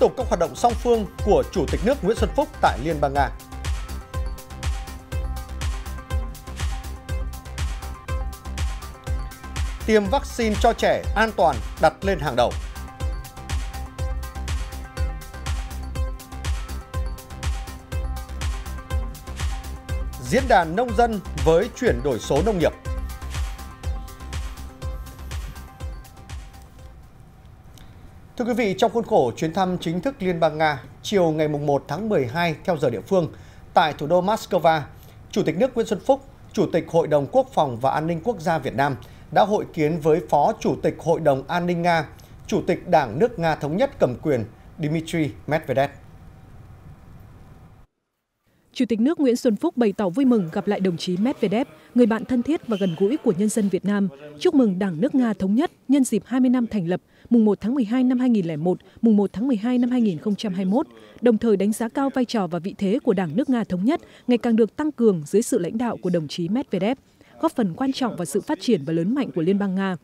Tục các hoạt động song phương của Chủ tịch nước Nguyễn Xuân Phúc tại Liên bang Nga. Tiêm vaccine cho trẻ an toàn đặt lên hàng đầu. Diễn đàn nông dân với chuyển đổi số nông nghiệp. Thưa quý vị, trong khuôn khổ chuyến thăm chính thức Liên bang Nga, chiều ngày 1 tháng 12 theo giờ địa phương, tại thủ đô Moscow, Chủ tịch nước Nguyễn Xuân Phúc, Chủ tịch Hội đồng Quốc phòng và An ninh Quốc gia Việt Nam đã hội kiến với Phó Chủ tịch Hội đồng An ninh Nga, Chủ tịch Đảng nước Nga Thống nhất cầm quyền Dmitry Medvedev. Chủ tịch nước Nguyễn Xuân Phúc bày tỏ vui mừng gặp lại đồng chí Medvedev, người bạn thân thiết và gần gũi của nhân dân Việt Nam, chúc mừng Đảng nước Nga thống nhất nhân dịp 20 năm thành lập, mùng 1 tháng 12 năm 2001, mùng 1 tháng 12 năm 2021, đồng thời đánh giá cao vai trò và vị thế của Đảng nước Nga thống nhất ngày càng được tăng cường dưới sự lãnh đạo của đồng chí Medvedev, góp phần quan trọng vào sự phát triển và lớn mạnh của Liên bang Nga.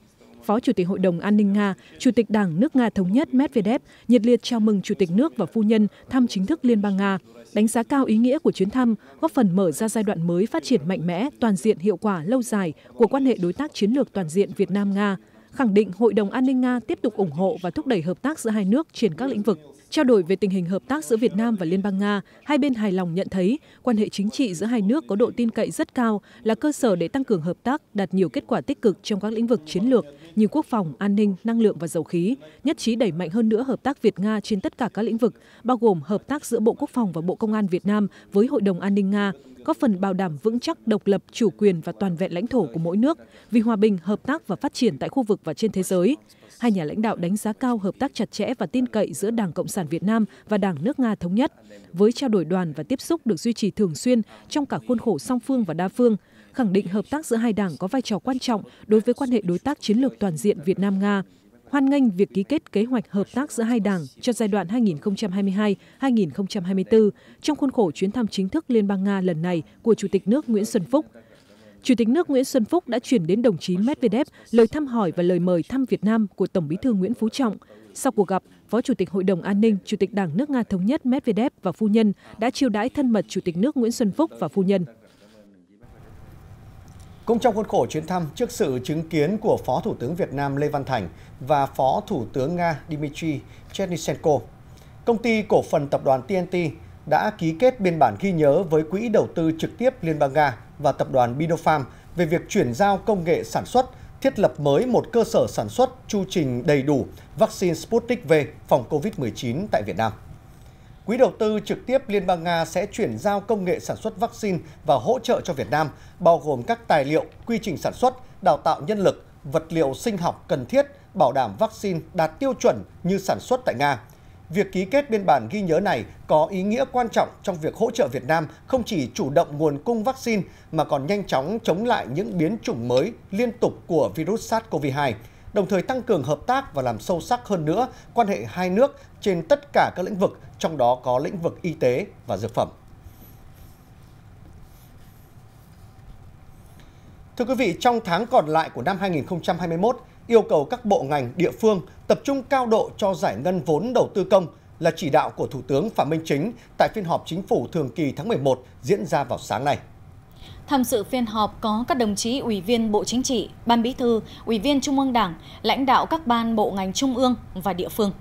Phó Chủ tịch Hội đồng An ninh Nga, Chủ tịch Đảng nước Nga Thống nhất Medvedev nhiệt liệt chào mừng Chủ tịch nước và phu nhân thăm chính thức Liên bang Nga, đánh giá cao ý nghĩa của chuyến thăm, góp phần mở ra giai đoạn mới phát triển mạnh mẽ, toàn diện hiệu quả lâu dài của quan hệ đối tác chiến lược toàn diện Việt Nam-Nga, khẳng định Hội đồng An ninh Nga tiếp tục ủng hộ và thúc đẩy hợp tác giữa hai nước trên các lĩnh vực. Trao đổi về tình hình hợp tác giữa Việt Nam và Liên bang Nga, hai bên hài lòng nhận thấy quan hệ chính trị giữa hai nước có độ tin cậy rất cao, là cơ sở để tăng cường hợp tác, đạt nhiều kết quả tích cực trong các lĩnh vực chiến lược như quốc phòng, an ninh, năng lượng và dầu khí, nhất trí đẩy mạnh hơn nữa hợp tác Việt-Nga trên tất cả các lĩnh vực, bao gồm hợp tác giữa Bộ Quốc phòng và Bộ Công an Việt Nam với Hội đồng An ninh Nga, góp phần bảo đảm vững chắc độc lập, chủ quyền và toàn vẹn lãnh thổ của mỗi nước, vì hòa bình, hợp tác và phát triển tại khu vực và trên thế giới. Hai nhà lãnh đạo đánh giá cao hợp tác chặt chẽ và tin cậy giữa Đảng Cộng sản Việt Nam và Đảng nước Nga thống nhất, với trao đổi đoàn và tiếp xúc được duy trì thường xuyên trong cả khuôn khổ song phương và đa phương, khẳng định hợp tác giữa hai đảng có vai trò quan trọng đối với quan hệ đối tác chiến lược toàn diện Việt Nam Nga hoan nghênh việc ký kết kế hoạch hợp tác giữa hai đảng cho giai đoạn 2022-2024 trong khuôn khổ chuyến thăm chính thức Liên bang Nga lần này của Chủ tịch nước Nguyễn Xuân Phúc. Chủ tịch nước Nguyễn Xuân Phúc đã chuyển đến đồng chí Medvedev lời thăm hỏi và lời mời thăm Việt Nam của Tổng bí thư Nguyễn Phú Trọng. Sau cuộc gặp, Phó Chủ tịch Hội đồng An ninh, Chủ tịch Đảng nước Nga Thống nhất Medvedev và phu nhân đã chiêu đãi thân mật Chủ tịch nước Nguyễn Xuân Phúc và phu nhân. Cũng trong khuôn khổ chuyến thăm, trước sự chứng kiến của Phó Thủ tướng Việt Nam Lê Văn Thành và Phó Thủ tướng Nga Dmitry Chernysenko, công ty cổ phần tập đoàn TNT đã ký kết biên bản ghi nhớ với Quỹ đầu tư trực tiếp Liên bang Nga và tập đoàn Binofarm về việc chuyển giao công nghệ sản xuất, thiết lập mới một cơ sở sản xuất chu trình đầy đủ vaccine Sputnik V phòng COVID-19 tại Việt Nam. Quỹ đầu tư trực tiếp Liên bang Nga sẽ chuyển giao công nghệ sản xuất vaccine và hỗ trợ cho Việt Nam, bao gồm các tài liệu, quy trình sản xuất, đào tạo nhân lực, vật liệu sinh học cần thiết, bảo đảm vaccine đạt tiêu chuẩn như sản xuất tại Nga. Việc ký kết biên bản ghi nhớ này có ý nghĩa quan trọng trong việc hỗ trợ Việt Nam không chỉ chủ động nguồn cung vaccine mà còn nhanh chóng chống lại những biến chủng mới liên tục của virus SARS-CoV-2 đồng thời tăng cường hợp tác và làm sâu sắc hơn nữa quan hệ hai nước trên tất cả các lĩnh vực, trong đó có lĩnh vực y tế và dược phẩm. Thưa quý vị, trong tháng còn lại của năm 2021, yêu cầu các bộ ngành, địa phương tập trung cao độ cho giải ngân vốn đầu tư công là chỉ đạo của Thủ tướng Phạm Minh Chính tại phiên họp chính phủ thường kỳ tháng 11 diễn ra vào sáng nay. Tham dự phiên họp có các đồng chí Ủy viên Bộ Chính trị, Ban Bí thư, Ủy viên Trung ương Đảng, lãnh đạo các ban bộ ngành trung ương và địa phương.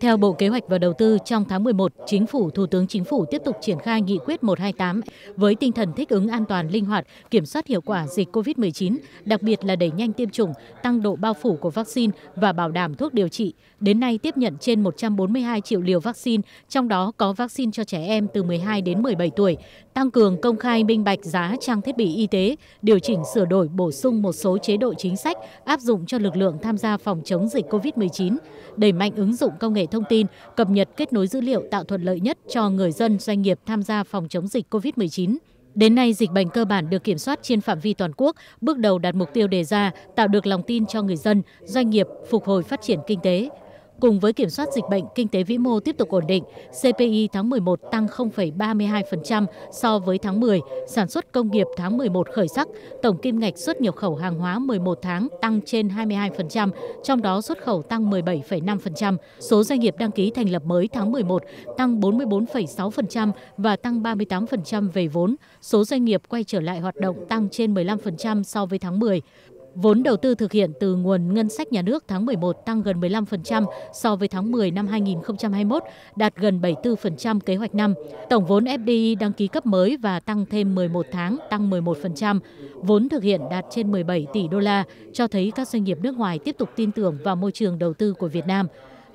Theo Bộ Kế hoạch và Đầu tư, trong tháng 11, Chính phủ, Thủ tướng Chính phủ tiếp tục triển khai nghị quyết 128 với tinh thần thích ứng an toàn, linh hoạt, kiểm soát hiệu quả dịch COVID-19, đặc biệt là đẩy nhanh tiêm chủng, tăng độ bao phủ của vaccine và bảo đảm thuốc điều trị. Đến nay tiếp nhận trên 142 triệu liều vaccine, trong đó có vaccine cho trẻ em từ 12 đến 17 tuổi, tăng cường công khai minh bạch giá trang thiết bị y tế, điều chỉnh sửa đổi bổ sung một số chế độ chính sách áp dụng cho lực lượng tham gia phòng chống dịch COVID-19, đẩy mạnh ứng dụng công nghệ thông tin, cập nhật kết nối dữ liệu tạo thuận lợi nhất cho người dân doanh nghiệp tham gia phòng chống dịch COVID-19. Đến nay, dịch bệnh cơ bản được kiểm soát trên phạm vi toàn quốc, bước đầu đạt mục tiêu đề ra, tạo được lòng tin cho người dân, doanh nghiệp, phục hồi phát triển kinh tế. Cùng với kiểm soát dịch bệnh, kinh tế vĩ mô tiếp tục ổn định. CPI tháng 11 tăng 0,32% so với tháng 10, sản xuất công nghiệp tháng 11 khởi sắc, tổng kim ngạch xuất nhập khẩu hàng hóa 11 tháng tăng trên 22%, trong đó xuất khẩu tăng 17,5%, số doanh nghiệp đăng ký thành lập mới tháng 11 tăng 44,6% và tăng 38% về vốn, số doanh nghiệp quay trở lại hoạt động tăng trên 15% so với tháng 10. Vốn đầu tư thực hiện từ nguồn ngân sách nhà nước tháng 11 tăng gần 15% so với tháng 10 năm 2021, đạt gần 74% kế hoạch năm. Tổng vốn FDI đăng ký cấp mới và tăng thêm 11 tháng, tăng 11%. Vốn thực hiện đạt trên 17 tỷ đô la, cho thấy các doanh nghiệp nước ngoài tiếp tục tin tưởng vào môi trường đầu tư của Việt Nam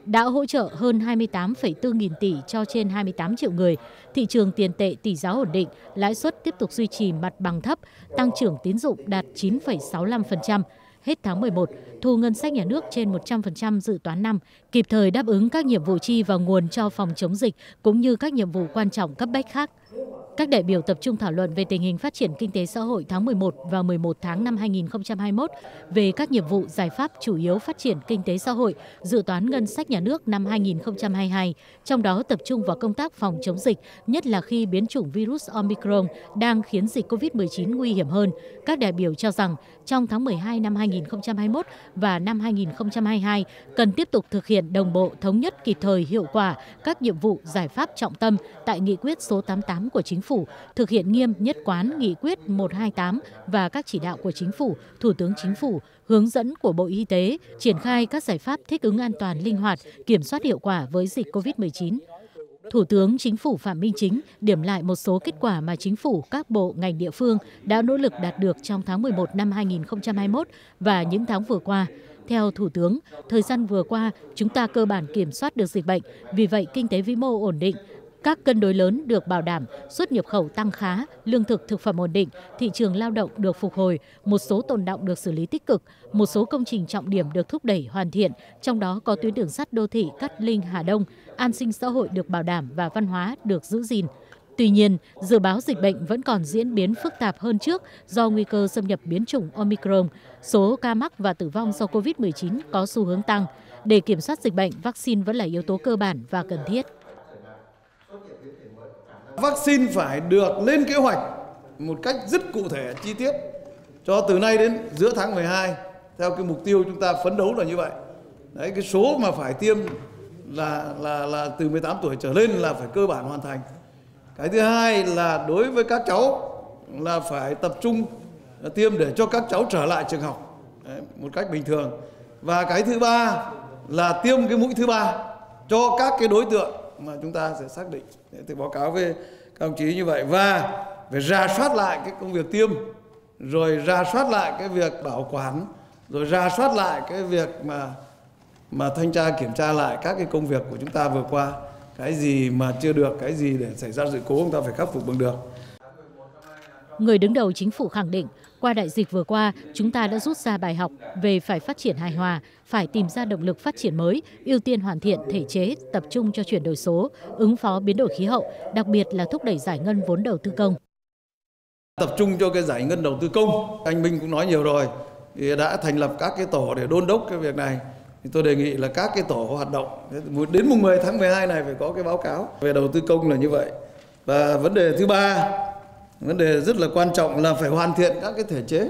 đã hỗ trợ hơn 28,4 nghìn tỷ cho trên 28 triệu người. Thị trường tiền tệ tỷ giá ổn định, lãi suất tiếp tục duy trì mặt bằng thấp, tăng trưởng tín dụng đạt 9,65%. Hết tháng 11, thu ngân sách nhà nước trên 100% dự toán năm, kịp thời đáp ứng các nhiệm vụ chi và nguồn cho phòng chống dịch cũng như các nhiệm vụ quan trọng cấp bách khác. Các đại biểu tập trung thảo luận về tình hình phát triển kinh tế xã hội tháng 11 và 11 tháng năm 2021 về các nhiệm vụ giải pháp chủ yếu phát triển kinh tế xã hội, dự toán ngân sách nhà nước năm 2022, trong đó tập trung vào công tác phòng chống dịch, nhất là khi biến chủng virus Omicron đang khiến dịch COVID-19 nguy hiểm hơn. Các đại biểu cho rằng trong tháng 12 năm 2021 và năm 2022 cần tiếp tục thực hiện đồng bộ, thống nhất kịp thời hiệu quả các nhiệm vụ giải pháp trọng tâm tại nghị quyết số 88 của chính phủ, thực hiện nghiêm nhất quán nghị quyết 128 và các chỉ đạo của chính phủ, thủ tướng chính phủ, hướng dẫn của Bộ Y tế, triển khai các giải pháp thích ứng an toàn linh hoạt, kiểm soát hiệu quả với dịch COVID-19. Thủ tướng Chính phủ Phạm Minh Chính điểm lại một số kết quả mà chính phủ, các bộ, ngành địa phương đã nỗ lực đạt được trong tháng 11 năm 2021 và những tháng vừa qua. Theo Thủ tướng, thời gian vừa qua, chúng ta cơ bản kiểm soát được dịch bệnh, vì vậy kinh tế vĩ mô ổn định, các cân đối lớn được bảo đảm, xuất nhập khẩu tăng khá, lương thực thực phẩm ổn định, thị trường lao động được phục hồi, một số tồn động được xử lý tích cực, một số công trình trọng điểm được thúc đẩy hoàn thiện, trong đó có tuyến đường sắt đô thị Cát Linh Hà Đông, an sinh xã hội được bảo đảm và văn hóa được giữ gìn. Tuy nhiên, dự báo dịch bệnh vẫn còn diễn biến phức tạp hơn trước do nguy cơ xâm nhập biến chủng Omicron, số ca mắc và tử vong do COVID-19 có xu hướng tăng. Để kiểm soát dịch bệnh, vaccine vẫn là yếu tố cơ bản và cần thiết. Vaccine phải được lên kế hoạch một cách rất cụ thể, chi tiết cho từ nay đến giữa tháng 12 theo cái mục tiêu chúng ta phấn đấu là như vậy. Đấy cái số mà phải tiêm là là là từ 18 tuổi trở lên là phải cơ bản hoàn thành. Cái thứ hai là đối với các cháu là phải tập trung tiêm để cho các cháu trở lại trường học Đấy, một cách bình thường. Và cái thứ ba là tiêm cái mũi thứ ba cho các cái đối tượng mà chúng ta sẽ xác định thì báo cáo với các đồng chí như vậy. Và phải ra soát lại cái công việc tiêm rồi ra soát lại cái việc bảo quản rồi ra soát lại cái việc mà mà thanh tra kiểm tra lại các cái công việc của chúng ta vừa qua. Cái gì mà chưa được cái gì để xảy ra sự cố chúng ta phải khắc phục bằng được. Người đứng đầu chính phủ khẳng định, qua đại dịch vừa qua, chúng ta đã rút ra bài học về phải phát triển hài hòa, phải tìm ra động lực phát triển mới, ưu tiên hoàn thiện thể chế, tập trung cho chuyển đổi số, ứng phó biến đổi khí hậu, đặc biệt là thúc đẩy giải ngân vốn đầu tư công. Tập trung cho cái giải ngân đầu tư công, anh Minh cũng nói nhiều rồi, thì đã thành lập các cái tổ để đôn đốc cái việc này. Thì tôi đề nghị là các cái tổ hoạt động đến mùng 10 tháng 12 này phải có cái báo cáo về đầu tư công là như vậy. Và vấn đề thứ ba vấn đề rất là quan trọng là phải hoàn thiện các cái thể chế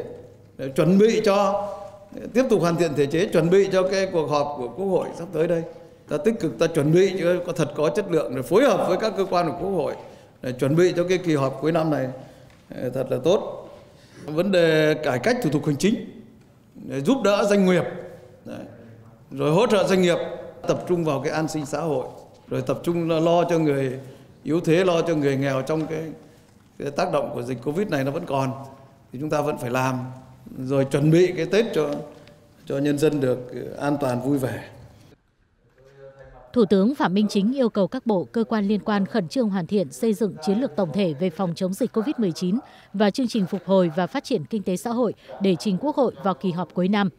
để chuẩn bị cho, tiếp tục hoàn thiện thể chế, chuẩn bị cho cái cuộc họp của quốc hội sắp tới đây ta tích cực ta chuẩn bị cho có thật có chất lượng để phối hợp với các cơ quan của quốc hội để chuẩn bị cho cái kỳ họp cuối năm này ờ, thật là tốt vấn đề cải cách thủ tục hành chính, để giúp đỡ doanh nghiệp, Đấy. rồi hỗ trợ doanh nghiệp, tập trung vào cái an sinh xã hội, rồi tập trung lo cho người yếu thế, lo cho người nghèo trong cái cái tác động của dịch covid này nó vẫn còn thì chúng ta vẫn phải làm rồi chuẩn bị cái tết cho cho nhân dân được ờ, an toàn vui vẻ Thủ tướng Phạm Minh Chính yêu cầu các bộ, cơ quan liên quan khẩn trương hoàn thiện xây dựng chiến lược tổng thể về phòng chống dịch COVID-19 và chương trình phục hồi và phát triển kinh tế xã hội để trình Quốc hội vào kỳ họp cuối năm.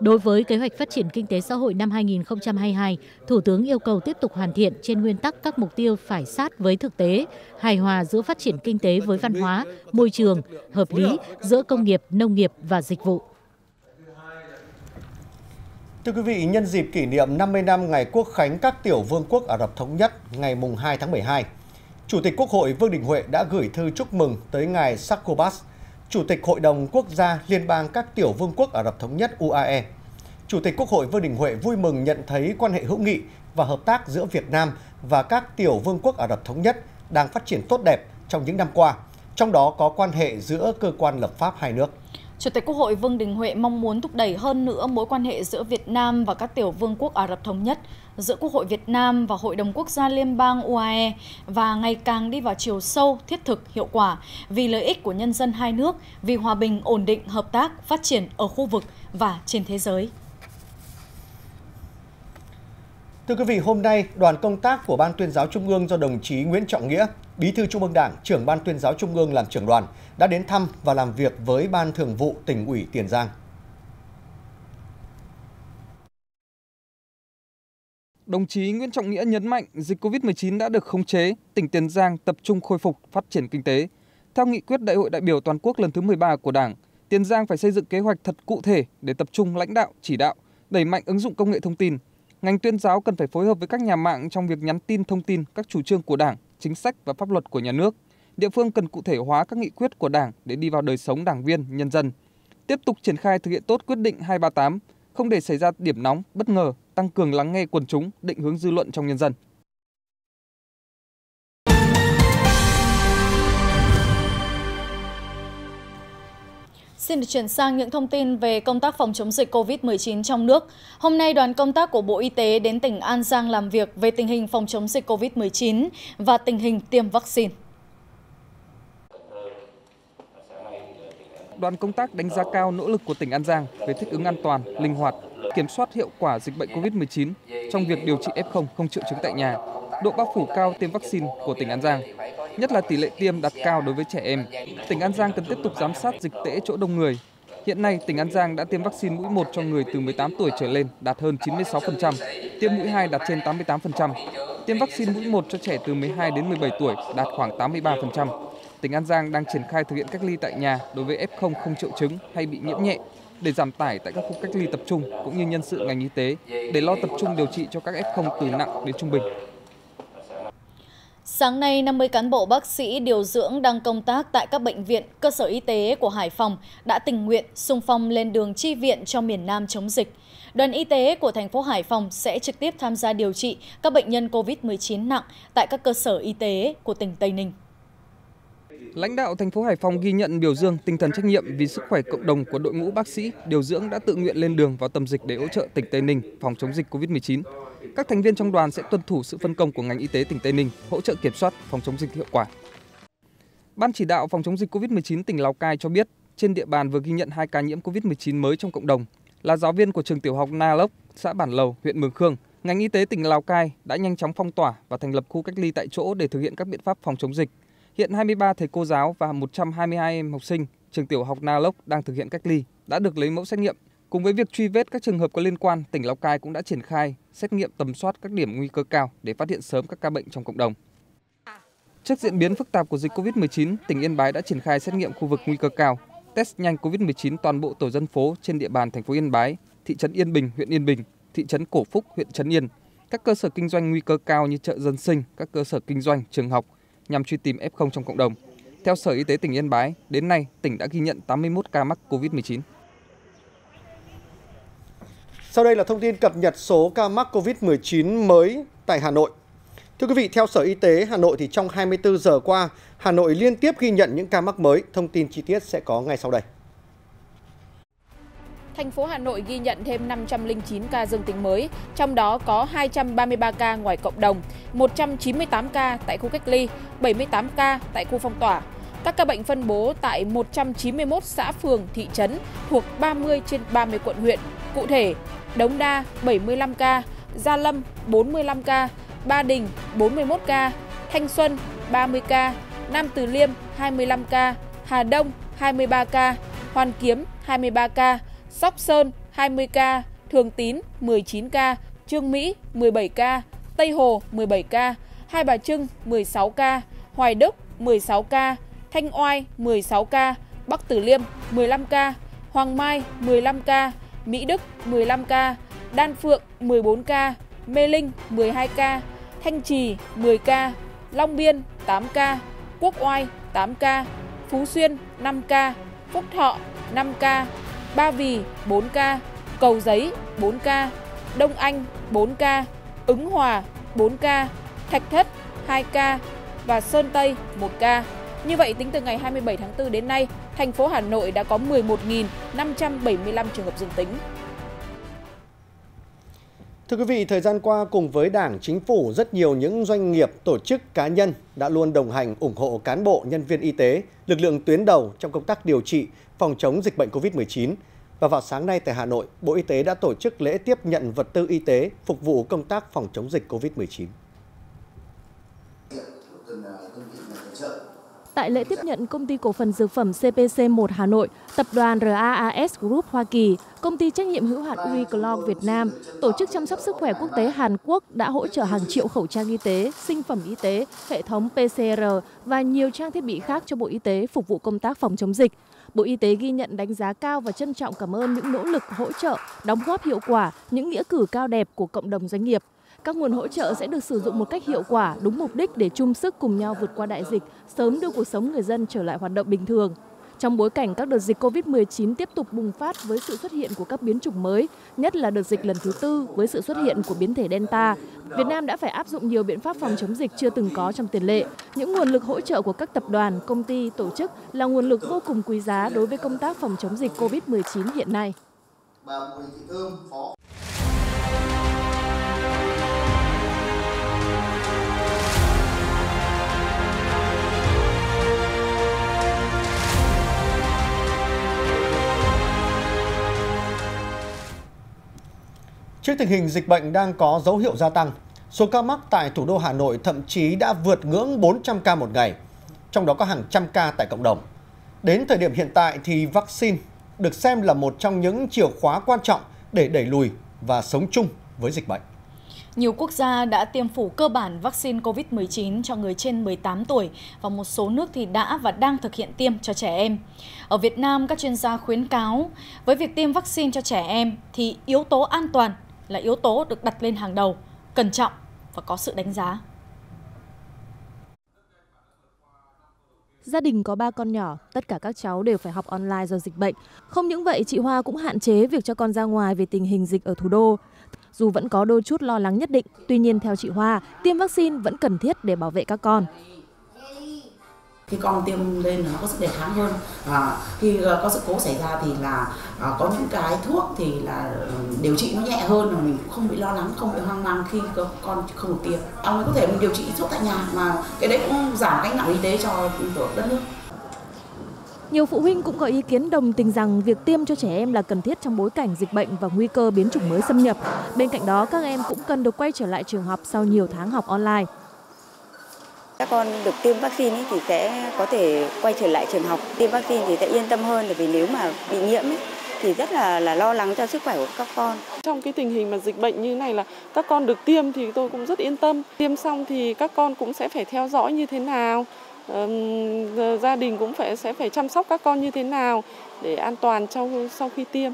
Đối với kế hoạch phát triển kinh tế xã hội năm 2022, Thủ tướng yêu cầu tiếp tục hoàn thiện trên nguyên tắc các mục tiêu phải sát với thực tế, hài hòa giữa phát triển kinh tế với văn hóa, môi trường, hợp lý giữa công nghiệp, nông nghiệp và dịch vụ. Thưa quý vị, nhân dịp kỷ niệm 50 năm ngày quốc khánh các tiểu vương quốc Ả Rập Thống Nhất ngày 2 tháng 12, Chủ tịch Quốc hội Vương Đình Huệ đã gửi thư chúc mừng tới ngài Sakobas, Chủ tịch Hội đồng Quốc gia Liên bang các tiểu vương quốc Ả Rập Thống Nhất UAE. Chủ tịch Quốc hội Vương Đình Huệ vui mừng nhận thấy quan hệ hữu nghị và hợp tác giữa Việt Nam và các tiểu vương quốc Ả Rập Thống Nhất đang phát triển tốt đẹp trong những năm qua, trong đó có quan hệ giữa cơ quan lập pháp hai nước. Chủ tịch Quốc hội Vương Đình Huệ mong muốn thúc đẩy hơn nữa mối quan hệ giữa Việt Nam và các tiểu vương quốc Ả Rập Thống Nhất, giữa Quốc hội Việt Nam và Hội đồng Quốc gia Liên bang UAE và ngày càng đi vào chiều sâu, thiết thực, hiệu quả vì lợi ích của nhân dân hai nước, vì hòa bình, ổn định, hợp tác, phát triển ở khu vực và trên thế giới. Thưa quý vị, hôm nay, đoàn công tác của Ban tuyên giáo Trung ương do đồng chí Nguyễn Trọng Nghĩa, Bí thư Trung ương Đảng, trưởng Ban tuyên giáo Trung ương làm trưởng đoàn, đã đến thăm và làm việc với Ban Thường vụ tỉnh ủy Tiền Giang. Đồng chí Nguyễn Trọng Nghĩa nhấn mạnh dịch COVID-19 đã được khống chế, tỉnh Tiền Giang tập trung khôi phục, phát triển kinh tế. Theo nghị quyết Đại hội đại biểu toàn quốc lần thứ 13 của Đảng, Tiền Giang phải xây dựng kế hoạch thật cụ thể để tập trung lãnh đạo, chỉ đạo, đẩy mạnh ứng dụng công nghệ thông tin. Ngành tuyên giáo cần phải phối hợp với các nhà mạng trong việc nhắn tin thông tin các chủ trương của Đảng, chính sách và pháp luật của nhà nước. Địa phương cần cụ thể hóa các nghị quyết của Đảng để đi vào đời sống đảng viên, nhân dân. Tiếp tục triển khai thực hiện tốt quyết định 238, không để xảy ra điểm nóng, bất ngờ, tăng cường lắng nghe quần chúng, định hướng dư luận trong nhân dân. Xin được chuyển sang những thông tin về công tác phòng chống dịch COVID-19 trong nước. Hôm nay đoàn công tác của Bộ Y tế đến tỉnh An Giang làm việc về tình hình phòng chống dịch COVID-19 và tình hình tiêm vaccine. Đoàn công tác đánh giá cao nỗ lực của tỉnh An Giang về thích ứng an toàn, linh hoạt, kiểm soát hiệu quả dịch bệnh COVID-19 trong việc điều trị F0 không triệu chứng tại nhà, độ bao phủ cao tiêm vaccine của tỉnh An Giang, nhất là tỷ lệ tiêm đạt cao đối với trẻ em. Tỉnh An Giang cần tiếp tục giám sát dịch tễ chỗ đông người. Hiện nay, tỉnh An Giang đã tiêm vaccine mũi 1 cho người từ 18 tuổi trở lên đạt hơn 96%, tiêm mũi 2 đạt trên 88%, tiêm vaccine mũi 1 cho trẻ từ 12 đến 17 tuổi đạt khoảng 83%. Tỉnh An Giang đang triển khai thực hiện cách ly tại nhà đối với F0 không triệu chứng hay bị nhiễm nhẹ để giảm tải tại các khu cách ly tập trung cũng như nhân sự ngành y tế để lo tập trung điều trị cho các F0 từ nặng đến trung bình. Sáng nay, 50 cán bộ bác sĩ điều dưỡng đang công tác tại các bệnh viện, cơ sở y tế của Hải Phòng đã tình nguyện sung phong lên đường chi viện cho miền Nam chống dịch. Đoàn y tế của thành phố Hải Phòng sẽ trực tiếp tham gia điều trị các bệnh nhân COVID-19 nặng tại các cơ sở y tế của tỉnh Tây Ninh. Lãnh đạo thành phố Hải Phòng ghi nhận biểu dương tinh thần trách nhiệm vì sức khỏe cộng đồng của đội ngũ bác sĩ điều dưỡng đã tự nguyện lên đường vào tâm dịch để hỗ trợ tỉnh Tây Ninh phòng chống dịch COVID-19. Các thành viên trong đoàn sẽ tuân thủ sự phân công của ngành y tế tỉnh Tây Ninh, hỗ trợ kiểm soát phòng chống dịch hiệu quả. Ban chỉ đạo phòng chống dịch COVID-19 tỉnh Lào Cai cho biết, trên địa bàn vừa ghi nhận hai ca nhiễm COVID-19 mới trong cộng đồng, là giáo viên của trường tiểu học Na Lốc, xã Bản Lầu, huyện Mường Khương. Ngành y tế tỉnh Lào Cai đã nhanh chóng phong tỏa và thành lập khu cách ly tại chỗ để thực hiện các biện pháp phòng chống dịch. Hiện 23 thầy cô giáo và 122 em học sinh trường tiểu học Na Lốc đang thực hiện cách ly, đã được lấy mẫu xét nghiệm Cùng với việc truy vết các trường hợp có liên quan, tỉnh Lào Cai cũng đã triển khai xét nghiệm tầm soát các điểm nguy cơ cao để phát hiện sớm các ca bệnh trong cộng đồng. Trước diễn biến phức tạp của dịch COVID-19, tỉnh Yên Bái đã triển khai xét nghiệm khu vực nguy cơ cao, test nhanh COVID-19 toàn bộ tổ dân phố trên địa bàn thành phố Yên Bái, thị trấn Yên Bình, huyện Yên Bình, thị trấn Cổ Phúc, huyện Trấn Yên, các cơ sở kinh doanh nguy cơ cao như chợ dân sinh, các cơ sở kinh doanh, trường học nhằm truy tìm F0 trong cộng đồng. Theo Sở Y tế tỉnh Yên Bái, đến nay tỉnh đã ghi nhận 81 ca mắc COVID-19. Sau đây là thông tin cập nhật số ca mắc COVID-19 mới tại Hà Nội. Thưa quý vị, theo Sở Y tế Hà Nội thì trong 24 giờ qua, Hà Nội liên tiếp ghi nhận những ca mắc mới. Thông tin chi tiết sẽ có ngay sau đây. Thành phố Hà Nội ghi nhận thêm 509 ca dương tính mới, trong đó có 233 ca ngoài cộng đồng, 198 ca tại khu cách ly, 78 ca tại khu phong tỏa. Các ca bệnh phân bố tại 191 xã phường, thị trấn thuộc 30 trên 30 quận huyện. Cụ thể, Đống Đa 75 ca, Gia Lâm 45 ca, Ba Đình 41 ca, Thanh Xuân 30 ca, Nam Từ Liêm 25 ca, Hà Đông 23 ca, Hoàn Kiếm 23 ca, Sóc Sơn 20 ca, Thường Tín 19 ca, Trương Mỹ 17 ca, Tây Hồ 17 ca, Hai Bà Trưng 16 ca, Hoài Đức 16 ca, Thanh Oai 16 ca, Bắc Tử Liêm 15 ca, Hoàng Mai 15 ca, Mỹ Đức 15 ca, Đan Phượng 14 ca, Mê Linh 12 ca, Thanh Trì 10 ca, Long Biên 8 ca, Quốc Oai 8 ca, Phú Xuyên 5 ca, Phúc Thọ 5 ca, Ba Vì 4 ca, Cầu Giấy 4 ca, Đông Anh 4 ca, Ứng Hòa 4 ca, Thạch Thất 2 ca và Sơn Tây 1 ca. Như vậy tính từ ngày 27 tháng 4 đến nay, thành phố Hà Nội đã có 11.575 trường hợp dương tính. Thưa quý vị, thời gian qua cùng với Đảng, Chính phủ, rất nhiều những doanh nghiệp, tổ chức, cá nhân đã luôn đồng hành ủng hộ cán bộ, nhân viên y tế, lực lượng tuyến đầu trong công tác điều trị, phòng chống dịch bệnh COVID-19. Và vào sáng nay tại Hà Nội, Bộ Y tế đã tổ chức lễ tiếp nhận vật tư y tế phục vụ công tác phòng chống dịch COVID-19. Tại lễ tiếp nhận công ty cổ phần dược phẩm CPC 1 Hà Nội, tập đoàn RAAS Group Hoa Kỳ, công ty trách nhiệm hữu hạn Uniclog Việt Nam, tổ chức chăm sóc sức khỏe quốc tế Hàn Quốc đã hỗ trợ hàng triệu khẩu trang y tế, sinh phẩm y tế, hệ thống PCR và nhiều trang thiết bị khác cho Bộ Y tế phục vụ công tác phòng chống dịch. Bộ Y tế ghi nhận đánh giá cao và trân trọng cảm ơn những nỗ lực hỗ trợ, đóng góp hiệu quả, những nghĩa cử cao đẹp của cộng đồng doanh nghiệp. Các nguồn hỗ trợ sẽ được sử dụng một cách hiệu quả, đúng mục đích để chung sức cùng nhau vượt qua đại dịch, sớm đưa cuộc sống người dân trở lại hoạt động bình thường. Trong bối cảnh các đợt dịch COVID-19 tiếp tục bùng phát với sự xuất hiện của các biến chủng mới, nhất là đợt dịch lần thứ tư với sự xuất hiện của biến thể Delta, Việt Nam đã phải áp dụng nhiều biện pháp phòng chống dịch chưa từng có trong tiền lệ. Những nguồn lực hỗ trợ của các tập đoàn, công ty, tổ chức là nguồn lực vô cùng quý giá đối với công tác phòng chống dịch COVID-19 hiện nay. Trước tình hình dịch bệnh đang có dấu hiệu gia tăng, số ca mắc tại thủ đô Hà Nội thậm chí đã vượt ngưỡng 400 ca một ngày, trong đó có hàng trăm ca tại cộng đồng. Đến thời điểm hiện tại thì vaccine được xem là một trong những chìa khóa quan trọng để đẩy lùi và sống chung với dịch bệnh. Nhiều quốc gia đã tiêm phủ cơ bản vaccine COVID-19 cho người trên 18 tuổi và một số nước thì đã và đang thực hiện tiêm cho trẻ em. Ở Việt Nam, các chuyên gia khuyến cáo với việc tiêm vaccine cho trẻ em thì yếu tố an toàn là yếu tố được đặt lên hàng đầu, cẩn trọng và có sự đánh giá. Gia đình có ba con nhỏ, tất cả các cháu đều phải học online do dịch bệnh. Không những vậy, chị Hoa cũng hạn chế việc cho con ra ngoài về tình hình dịch ở thủ đô. Dù vẫn có đôi chút lo lắng nhất định, tuy nhiên theo chị Hoa, tiêm vaccine vẫn cần thiết để bảo vệ các con khi con tiêm lên nó có sức đề kháng hơn à, khi ờ, có sự cố xảy ra thì là à, có những cái thuốc thì là ờ, điều trị nó nhẹ hơn mà mình không bị lo lắng không bị hoang mang khi con không được tiêm ông ấy có thể mình điều trị thuốc tại nhà mà cái đấy cũng giảm gánh nặng y tế cho đất nước nhiều phụ huynh cũng có ý kiến đồng tình rằng việc tiêm cho trẻ em là cần thiết trong bối cảnh dịch bệnh và nguy cơ biến chủng mới xâm nhập. Bên cạnh đó, các em cũng cần được quay trở lại trường học sau nhiều tháng học online. Các con được tiêm vaccine thì sẽ có thể quay trở lại trường học. Tiêm vaccine thì sẽ yên tâm hơn bởi vì nếu mà bị nhiễm ý, thì rất là là lo lắng cho sức khỏe của các con. Trong cái tình hình mà dịch bệnh như này là các con được tiêm thì tôi cũng rất yên tâm. Tiêm xong thì các con cũng sẽ phải theo dõi như thế nào, um, gia đình cũng phải sẽ phải chăm sóc các con như thế nào để an toàn trong sau khi tiêm.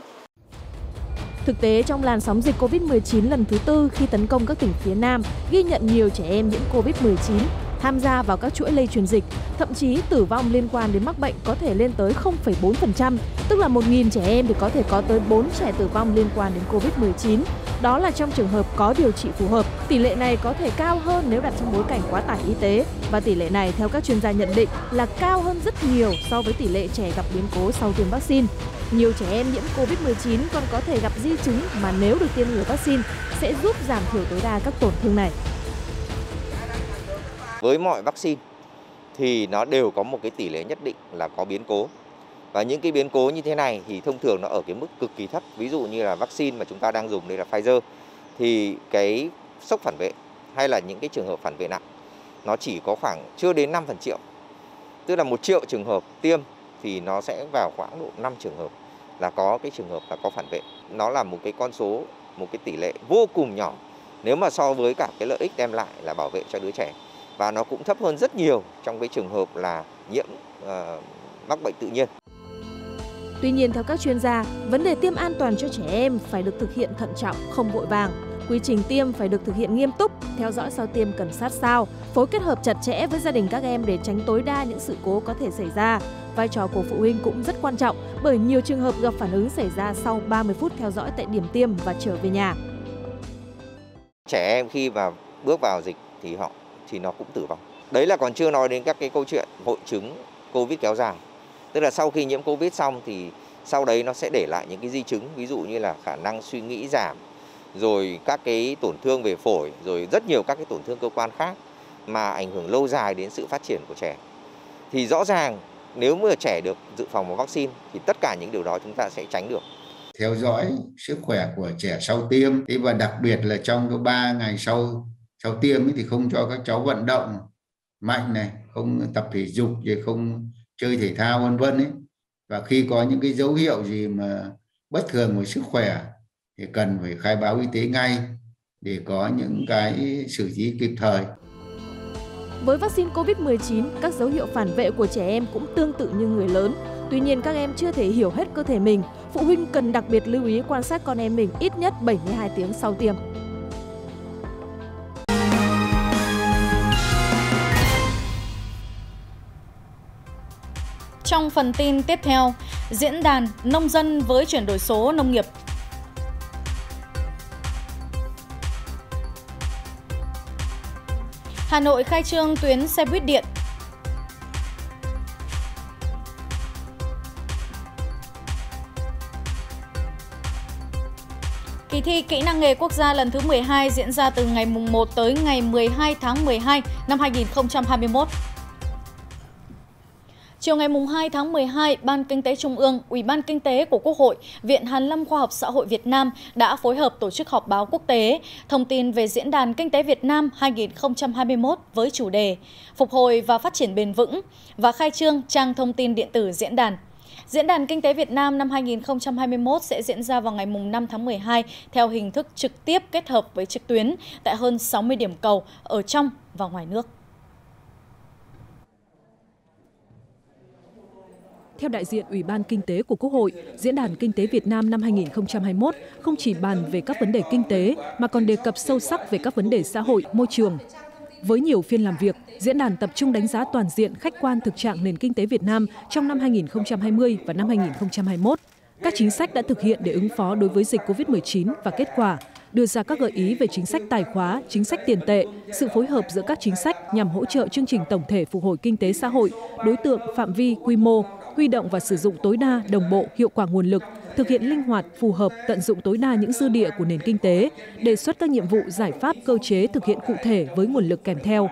Thực tế trong làn sóng dịch Covid-19 lần thứ tư khi tấn công các tỉnh phía Nam, ghi nhận nhiều trẻ em nhiễm Covid-19 tham gia vào các chuỗi lây truyền dịch, thậm chí tử vong liên quan đến mắc bệnh có thể lên tới 0,4%, tức là 1.000 trẻ em thì có thể có tới 4 trẻ tử vong liên quan đến Covid-19. Đó là trong trường hợp có điều trị phù hợp. Tỷ lệ này có thể cao hơn nếu đặt trong bối cảnh quá tải y tế và tỷ lệ này theo các chuyên gia nhận định là cao hơn rất nhiều so với tỷ lệ trẻ gặp biến cố sau tiêm vaccine. Nhiều trẻ em nhiễm Covid-19 còn có thể gặp di chứng mà nếu được tiêm ngừa vaccine sẽ giúp giảm thiểu tối đa các tổn thương này với mọi vaccine thì nó đều có một cái tỷ lệ nhất định là có biến cố. Và những cái biến cố như thế này thì thông thường nó ở cái mức cực kỳ thấp. Ví dụ như là vaccine mà chúng ta đang dùng đây là Pfizer, thì cái sốc phản vệ hay là những cái trường hợp phản vệ nặng, nó chỉ có khoảng chưa đến 5 phần triệu. Tức là một triệu trường hợp tiêm thì nó sẽ vào khoảng độ 5 trường hợp là có cái trường hợp là có phản vệ. Nó là một cái con số, một cái tỷ lệ vô cùng nhỏ. Nếu mà so với cả cái lợi ích đem lại là bảo vệ cho đứa trẻ và nó cũng thấp hơn rất nhiều trong cái trường hợp là nhiễm uh, mắc bệnh tự nhiên. Tuy nhiên theo các chuyên gia, vấn đề tiêm an toàn cho trẻ em phải được thực hiện thận trọng, không vội vàng. Quy trình tiêm phải được thực hiện nghiêm túc, theo dõi sau tiêm cần sát sao, phối kết hợp chặt chẽ với gia đình các em để tránh tối đa những sự cố có thể xảy ra. Vai trò của phụ huynh cũng rất quan trọng bởi nhiều trường hợp gặp phản ứng xảy ra sau 30 phút theo dõi tại điểm tiêm và trở về nhà. Trẻ em khi mà bước vào dịch thì họ thì nó cũng tử vong. Đấy là còn chưa nói đến các cái câu chuyện hội chứng Covid kéo dài. Tức là sau khi nhiễm Covid xong thì sau đấy nó sẽ để lại những cái di chứng, ví dụ như là khả năng suy nghĩ giảm, rồi các cái tổn thương về phổi, rồi rất nhiều các cái tổn thương cơ quan khác mà ảnh hưởng lâu dài đến sự phát triển của trẻ thì rõ ràng nếu mà trẻ được dự phòng bằng vaccine thì tất cả những điều đó chúng ta sẽ tránh được theo dõi sức khỏe của trẻ sau tiêm thế và đặc biệt là trong cái 3 ngày sau sau tiêm thì không cho các cháu vận động mạnh này không tập thể dục rồi không chơi thể thao vân vân ấy và khi có những cái dấu hiệu gì mà bất thường về sức khỏe thì cần phải khai báo y tế ngay để có những cái xử trí kịp thời. Với vaccine COVID-19, các dấu hiệu phản vệ của trẻ em cũng tương tự như người lớn. Tuy nhiên các em chưa thể hiểu hết cơ thể mình. Phụ huynh cần đặc biệt lưu ý quan sát con em mình ít nhất 72 tiếng sau tiêm. Trong phần tin tiếp theo, diễn đàn nông dân với chuyển đổi số nông nghiệp Hà Nội khai trương tuyến xe buýt điện. Kỳ thi kỹ năng nghề quốc gia lần thứ 12 diễn ra từ ngày 1 tới ngày 12 tháng 12 năm 2021. Chiều ngày 2 tháng 12, Ban Kinh tế Trung ương, Ủy ban Kinh tế của Quốc hội, Viện Hàn lâm Khoa học Xã hội Việt Nam đã phối hợp tổ chức họp báo quốc tế thông tin về Diễn đàn Kinh tế Việt Nam 2021 với chủ đề Phục hồi và phát triển bền vững và khai trương trang thông tin điện tử diễn đàn. Diễn đàn Kinh tế Việt Nam năm 2021 sẽ diễn ra vào ngày 5 tháng 12 theo hình thức trực tiếp kết hợp với trực tuyến tại hơn 60 điểm cầu ở trong và ngoài nước. Theo đại diện Ủy ban Kinh tế của Quốc hội, Diễn đàn Kinh tế Việt Nam năm 2021 không chỉ bàn về các vấn đề kinh tế mà còn đề cập sâu sắc về các vấn đề xã hội, môi trường. Với nhiều phiên làm việc, diễn đàn tập trung đánh giá toàn diện khách quan thực trạng nền kinh tế Việt Nam trong năm 2020 và năm 2021, các chính sách đã thực hiện để ứng phó đối với dịch COVID-19 và kết quả, đưa ra các gợi ý về chính sách tài khóa, chính sách tiền tệ, sự phối hợp giữa các chính sách nhằm hỗ trợ chương trình tổng thể phục hồi kinh tế xã hội, đối tượng, phạm vi, quy mô, huy động và sử dụng tối đa, đồng bộ, hiệu quả nguồn lực, thực hiện linh hoạt, phù hợp, tận dụng tối đa những dư địa của nền kinh tế, đề xuất các nhiệm vụ giải pháp cơ chế thực hiện cụ thể với nguồn lực kèm theo.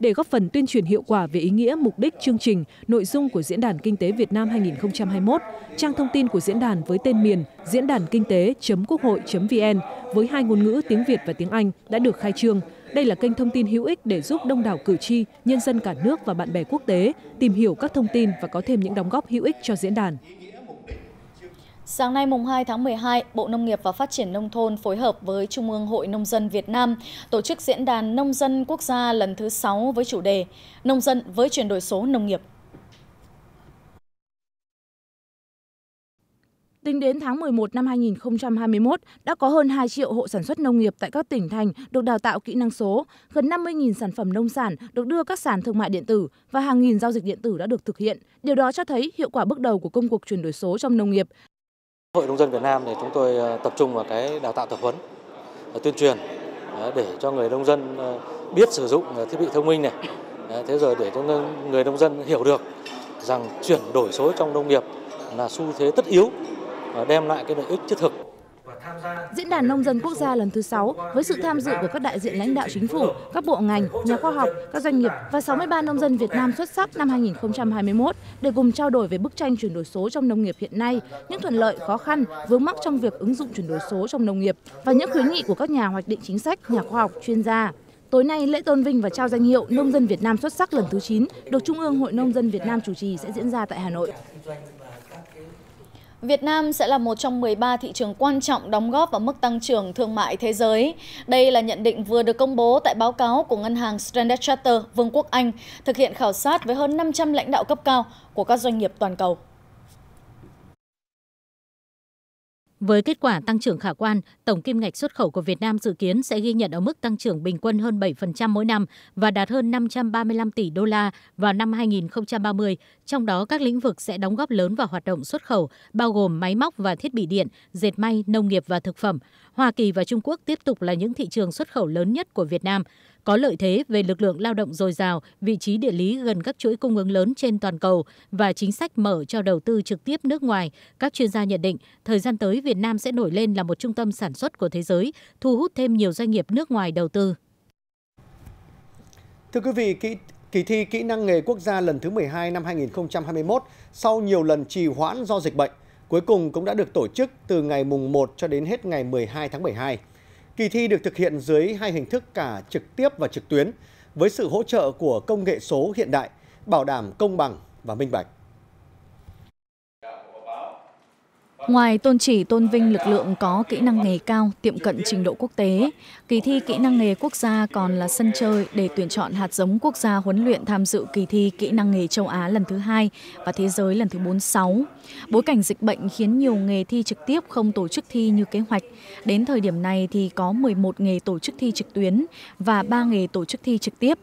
Để góp phần tuyên truyền hiệu quả về ý nghĩa, mục đích, chương trình, nội dung của diễn đàn kinh tế Việt Nam 2021 trang thông tin của diễn đàn với tên miền diễn đàn kinh tế quốc hội vn với hai ngôn ngữ tiếng Việt và tiếng Anh đã được khai trương đây là kênh thông tin hữu ích để giúp đông đảo cử tri, nhân dân cả nước và bạn bè quốc tế tìm hiểu các thông tin và có thêm những đóng góp hữu ích cho diễn đàn. Sáng nay mùng 2 tháng 12, Bộ Nông nghiệp và Phát triển Nông thôn phối hợp với Trung ương Hội Nông dân Việt Nam tổ chức diễn đàn Nông dân quốc gia lần thứ 6 với chủ đề Nông dân với chuyển đổi số nông nghiệp. Tính đến tháng 11 năm 2021, đã có hơn 2 triệu hộ sản xuất nông nghiệp tại các tỉnh thành được đào tạo kỹ năng số, gần 50.000 sản phẩm nông sản được đưa các sàn thương mại điện tử và hàng nghìn giao dịch điện tử đã được thực hiện. Điều đó cho thấy hiệu quả bước đầu của công cuộc chuyển đổi số trong nông nghiệp. Hội nông dân Việt Nam thì chúng tôi ờ, tập trung vào cái đào tạo tập huấn, ờ, tuyên truyền ờ, để cho người nông dân biết sử dụng thiết bị thông minh này. Thế rồi để cho người nông dân hiểu được rằng chuyển đổi số trong nông nghiệp là xu thế tất yếu đem lại cái lợi ích thiết thực. Diễn đàn Nông dân Quốc gia lần thứ 6 với sự tham dự của các đại diện lãnh đạo chính phủ, các bộ ngành, nhà khoa học, các doanh nghiệp và 63 nông dân Việt Nam xuất sắc năm 2021 để cùng trao đổi về bức tranh chuyển đổi số trong nông nghiệp hiện nay, những thuận lợi, khó khăn, vướng mắc trong việc ứng dụng chuyển đổi số trong nông nghiệp và những khuyến nghị của các nhà hoạch định chính sách, nhà khoa học, chuyên gia. Tối nay, lễ tôn vinh và trao danh hiệu Nông dân Việt Nam xuất sắc lần thứ 9 được Trung ương Hội Nông dân Việt Nam chủ trì sẽ diễn ra tại Hà Nội. Việt Nam sẽ là một trong 13 thị trường quan trọng đóng góp vào mức tăng trưởng thương mại thế giới. Đây là nhận định vừa được công bố tại báo cáo của ngân hàng Standard Chartered Vương quốc Anh, thực hiện khảo sát với hơn 500 lãnh đạo cấp cao của các doanh nghiệp toàn cầu. Với kết quả tăng trưởng khả quan, tổng kim ngạch xuất khẩu của Việt Nam dự kiến sẽ ghi nhận ở mức tăng trưởng bình quân hơn 7% mỗi năm và đạt hơn 535 tỷ đô la vào năm 2030, trong đó các lĩnh vực sẽ đóng góp lớn vào hoạt động xuất khẩu, bao gồm máy móc và thiết bị điện, dệt may, nông nghiệp và thực phẩm. Hoa Kỳ và Trung Quốc tiếp tục là những thị trường xuất khẩu lớn nhất của Việt Nam có lợi thế về lực lượng lao động dồi dào, vị trí địa lý gần các chuỗi cung ứng lớn trên toàn cầu và chính sách mở cho đầu tư trực tiếp nước ngoài. Các chuyên gia nhận định, thời gian tới Việt Nam sẽ nổi lên là một trung tâm sản xuất của thế giới, thu hút thêm nhiều doanh nghiệp nước ngoài đầu tư. Thưa quý vị, kỳ, kỳ thi kỹ năng nghề quốc gia lần thứ 12 năm 2021 sau nhiều lần trì hoãn do dịch bệnh, cuối cùng cũng đã được tổ chức từ ngày mùng 1 cho đến hết ngày 12 tháng 12. Kỳ thi được thực hiện dưới hai hình thức cả trực tiếp và trực tuyến, với sự hỗ trợ của công nghệ số hiện đại, bảo đảm công bằng và minh bạch. Ngoài tôn chỉ tôn vinh lực lượng có kỹ năng nghề cao, tiệm cận trình độ quốc tế, kỳ thi kỹ năng nghề quốc gia còn là sân chơi để tuyển chọn hạt giống quốc gia huấn luyện tham dự kỳ thi kỹ năng nghề châu Á lần thứ hai và thế giới lần thứ 46. Bối cảnh dịch bệnh khiến nhiều nghề thi trực tiếp không tổ chức thi như kế hoạch. Đến thời điểm này thì có 11 nghề tổ chức thi trực tuyến và 3 nghề tổ chức thi trực tiếp.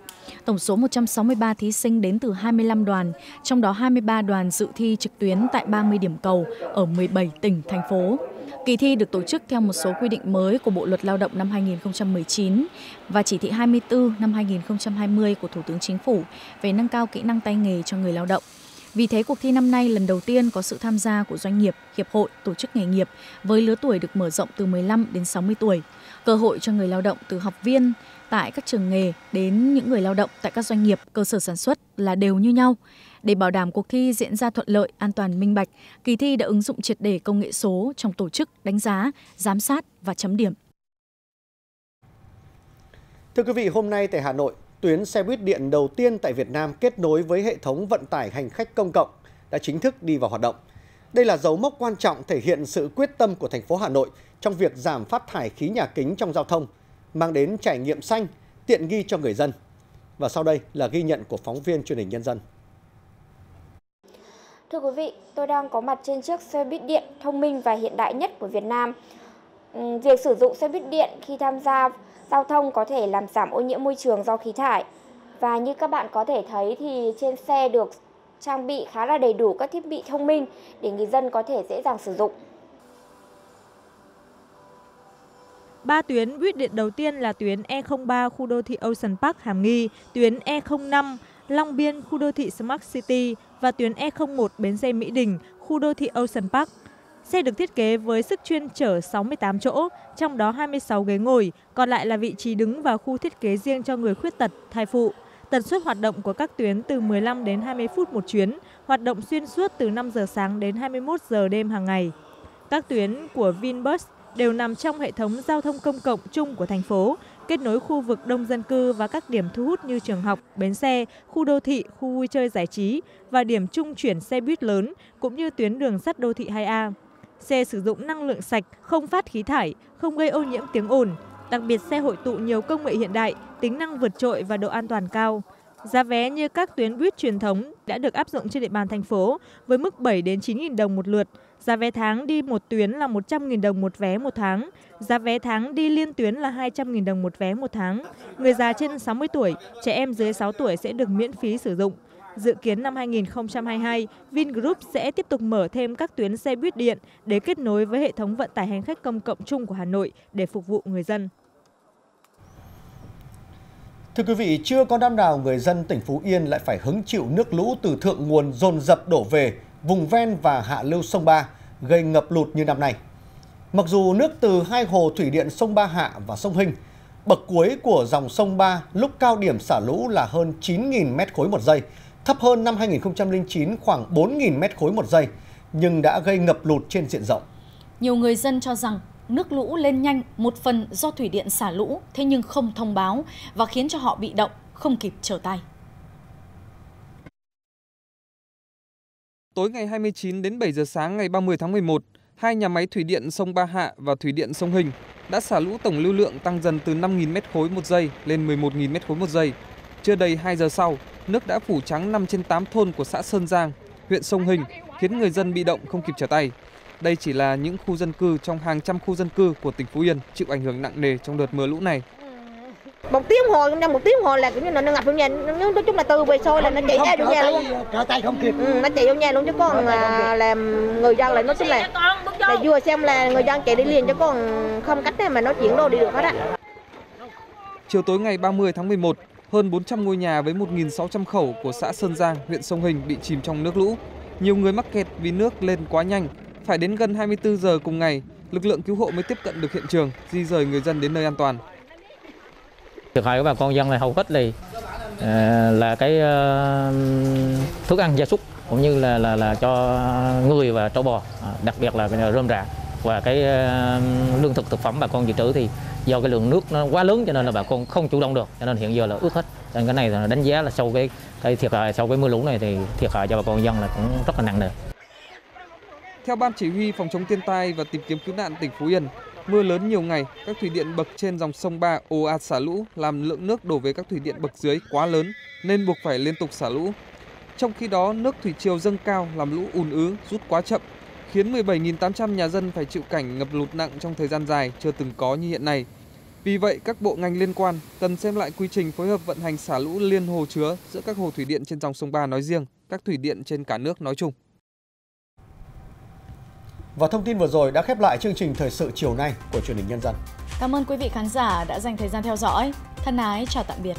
Tổng số 163 thí sinh đến từ 25 đoàn, trong đó 23 đoàn dự thi trực tuyến tại 30 điểm cầu ở 17 tỉnh, thành phố. Kỳ thi được tổ chức theo một số quy định mới của Bộ Luật Lao động năm 2019 và chỉ thị 24 năm 2020 của Thủ tướng Chính phủ về nâng cao kỹ năng tay nghề cho người lao động. Vì thế, cuộc thi năm nay lần đầu tiên có sự tham gia của doanh nghiệp, hiệp hội, tổ chức nghề nghiệp với lứa tuổi được mở rộng từ 15 đến 60 tuổi. Cơ hội cho người lao động từ học viên tại các trường nghề đến những người lao động tại các doanh nghiệp, cơ sở sản xuất là đều như nhau. Để bảo đảm cuộc thi diễn ra thuận lợi, an toàn, minh bạch, kỳ thi đã ứng dụng triệt đề công nghệ số trong tổ chức, đánh giá, giám sát và chấm điểm. Thưa quý vị, hôm nay tại Hà Nội, tuyến xe buýt điện đầu tiên tại Việt Nam kết nối với hệ thống vận tải hành khách công cộng đã chính thức đi vào hoạt động. Đây là dấu mốc quan trọng thể hiện sự quyết tâm của thành phố Hà Nội trong việc giảm phát thải khí nhà kính trong giao thông, mang đến trải nghiệm xanh, tiện nghi cho người dân. Và sau đây là ghi nhận của phóng viên truyền hình Nhân dân. Thưa quý vị, tôi đang có mặt trên chiếc xe buýt điện thông minh và hiện đại nhất của Việt Nam. Ừ, việc sử dụng xe buýt điện khi tham gia giao thông có thể làm giảm ô nhiễm môi trường do khí thải. Và như các bạn có thể thấy thì trên xe được trang bị khá là đầy đủ các thiết bị thông minh để người dân có thể dễ dàng sử dụng. Ba tuyến buýt điện đầu tiên là tuyến E03 khu đô thị Ocean Park Hàm Nghi, tuyến E05 Long Biên khu đô thị Smart City và tuyến E01 bến xe Mỹ Đình khu đô thị Ocean Park. Xe được thiết kế với sức chuyên chở 68 chỗ, trong đó 26 ghế ngồi, còn lại là vị trí đứng và khu thiết kế riêng cho người khuyết tật, thai phụ. Tần suất hoạt động của các tuyến từ 15 đến 20 phút một chuyến, hoạt động xuyên suốt từ 5 giờ sáng đến 21 giờ đêm hàng ngày. Các tuyến của Vinbus đều nằm trong hệ thống giao thông công cộng chung của thành phố, kết nối khu vực đông dân cư và các điểm thu hút như trường học, bến xe, khu đô thị, khu vui chơi giải trí và điểm trung chuyển xe buýt lớn cũng như tuyến đường sắt đô thị 2A. Xe sử dụng năng lượng sạch, không phát khí thải, không gây ô nhiễm tiếng ồn, đặc biệt xe hội tụ nhiều công nghệ hiện đại, tính năng vượt trội và độ an toàn cao. Giá vé như các tuyến buýt truyền thống đã được áp dụng trên địa bàn thành phố với mức 7 đến 9.000 đồng một lượt. Giá vé tháng đi một tuyến là 100.000 đồng một vé một tháng. Giá vé tháng đi liên tuyến là 200.000 đồng một vé một tháng. Người già trên 60 tuổi, trẻ em dưới 6 tuổi sẽ được miễn phí sử dụng. Dự kiến năm 2022, Vingroup sẽ tiếp tục mở thêm các tuyến xe buýt điện để kết nối với hệ thống vận tải hành khách công cộng chung của Hà Nội để phục vụ người dân. Thưa quý vị, chưa có năm nào người dân tỉnh Phú Yên lại phải hứng chịu nước lũ từ thượng nguồn dồn dập đổ về vùng ven và hạ lưu sông Ba, gây ngập lụt như năm nay. Mặc dù nước từ hai hồ thủy điện sông Ba Hạ và sông Hinh, bậc cuối của dòng sông Ba lúc cao điểm xả lũ là hơn 9.000 mét khối một giây, thấp hơn năm 2009 khoảng 4.000 mét khối một giây, nhưng đã gây ngập lụt trên diện rộng. Nhiều người dân cho rằng nước lũ lên nhanh một phần do thủy điện xả lũ thế nhưng không thông báo và khiến cho họ bị động, không kịp trở tay. Tối ngày 29 đến 7 giờ sáng ngày 30 tháng 11, hai nhà máy thủy điện sông Ba Hạ và thủy điện sông Hình đã xả lũ tổng lưu lượng tăng dần từ 5.000 m khối một giây lên 11.000 m khối một giây. Chưa đầy 2 giờ sau, nước đã phủ trắng 5 trên 8 thôn của xã Sơn Giang, huyện Sông Hình, khiến người dân bị động không kịp trở tay. Đây chỉ là những khu dân cư trong hàng trăm khu dân cư của tỉnh Phú Yên chịu ảnh hưởng nặng nề trong đợt mưa lũ này. Một tiếng hồ, trong một tiếng hồ là cũng như là nó ngập trong nhà, nói chung là từ về sôi là nó chạy ra trong nhà luôn. Trở tay không kịp. Ừ, nó chạy trong nhà luôn chứ còn là làm người dân lại nói chung là là vừa xem là người dân chạy đi liền chứ còn không cách nào mà nó chuyển đồ đi được hết á. Chiều tối ngày 30 tháng 11, hơn 400 ngôi nhà với 1.600 khẩu của xã Sơn Giang, huyện Sông Hình bị chìm trong nước lũ. Nhiều người mắc kẹt vì nước lên quá nhanh. Phải đến gần 24 giờ cùng ngày, lực lượng cứu hộ mới tiếp cận được hiện trường, di rời người dân đến nơi an toàn. Thiệt hại của bà con dân là hầu hết là ờ, là cái ờ, thức ăn gia súc cũng như là là là cho người và trâu bò, à, đặc biệt là rơm rạ và cái ờ, lương thực thực phẩm bà con dự trữ thì do cái lượng nước nó quá lớn cho nên là bà con không chủ động được cho nên hiện giờ là ướt hết nên cái này là đánh giá là sau cái cái thiệt hại sau cái mưa lũ này thì thiệt hại cho bà con dân là cũng rất là nặng nề. Theo ban chỉ huy phòng chống thiên tai và tìm kiếm cứu nạn tỉnh Phú Yên, mưa lớn nhiều ngày, các thủy điện bậc trên dòng sông Ba ồ ạt xả lũ làm lượng nước đổ về các thủy điện bậc dưới quá lớn nên buộc phải liên tục xả lũ. Trong khi đó, nước thủy triều dâng cao làm lũ ùn ứ, rút quá chậm, khiến 17.800 nhà dân phải chịu cảnh ngập lụt nặng trong thời gian dài chưa từng có như hiện nay. Vì vậy, các bộ ngành liên quan cần xem lại quy trình phối hợp vận hành xả lũ liên hồ chứa giữa các hồ thủy điện trên dòng sông Ba nói riêng, các thủy điện trên cả nước nói chung. Và thông tin vừa rồi đã khép lại chương trình thời sự chiều nay của truyền hình nhân dân. Cảm ơn quý vị khán giả đã dành thời gian theo dõi. Thân ái, chào tạm biệt.